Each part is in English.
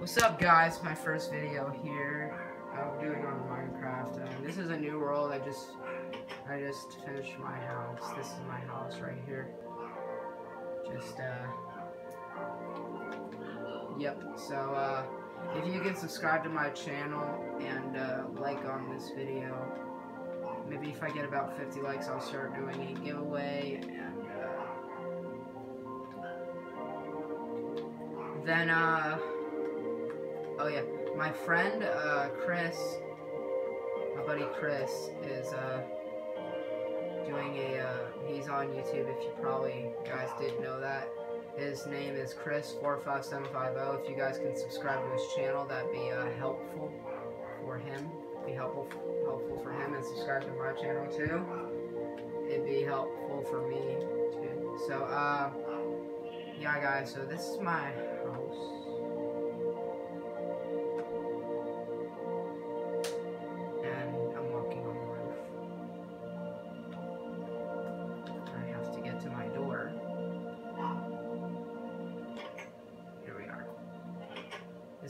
What's up guys, my first video here. I'm doing on Minecraft. Um, this is a new world, I just I just finished my house. This is my house right here. Just uh Yep, so uh if you can subscribe to my channel and uh, like on this video, maybe if I get about 50 likes I'll start doing a giveaway and uh, then uh Oh yeah, my friend uh, Chris, my buddy Chris is uh, doing a. Uh, he's on YouTube. If you probably guys didn't know that, his name is Chris four five seven five zero. If you guys can subscribe to his channel, that'd be uh, helpful for him. Be helpful helpful for him, and subscribe to my channel too. It'd be helpful for me too. So uh, yeah, guys. So this is my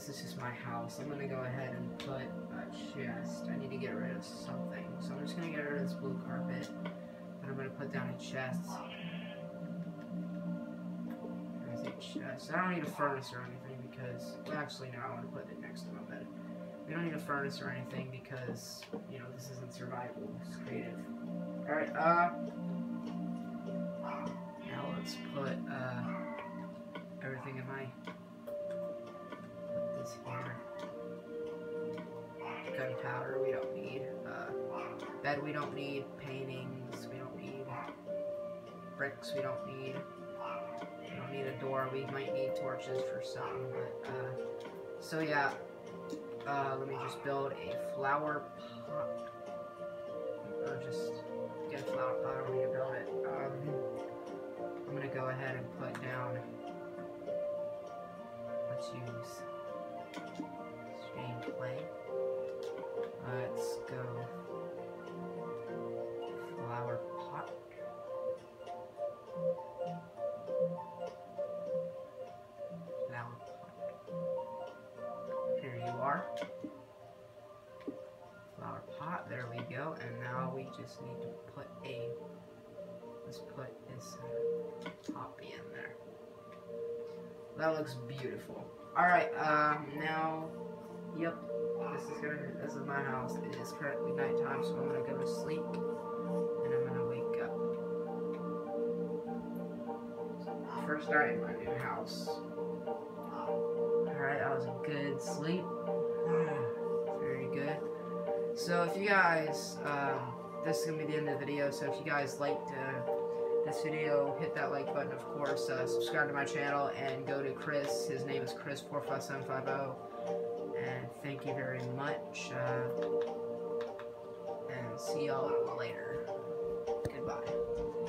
This is just my house. I'm gonna go ahead and put a chest. I need to get rid of something. So I'm just gonna get rid of this blue carpet. And I'm gonna put down a chest. A chest. I don't need a furnace or anything because, well, actually, no, I want to put it next to my bed. We don't need a furnace or anything because, you know, this isn't survival, it's creative. Alright, uh... Now let's put, uh... Gunpowder we don't need. Uh, bed we don't need. Paintings we don't need. Bricks we don't need. We don't need a door. We might need torches for some, but, uh... So yeah, uh, let me just build a flower pot. Or just get a flower pot, I don't need to build it. Um, I'm gonna go ahead and put down, let's use stained clay. Let's go flower pot. Flower pot. Here you are. Flower pot, there we go. And now we just need to put a, let's put this uh, poppy in there. That looks beautiful. Alright, um, now, yep, this is my house. It is currently nighttime, so I'm gonna go to sleep. And I'm gonna wake up. First night in my new house. Alright, that was a good sleep. Very good. So if you guys, um, this is going to be the end of the video, so if you guys liked uh, this video, hit that like button, of course, uh, subscribe to my channel, and go to Chris, his name is Chris45750, and thank you very much, uh, and see y'all later. Goodbye.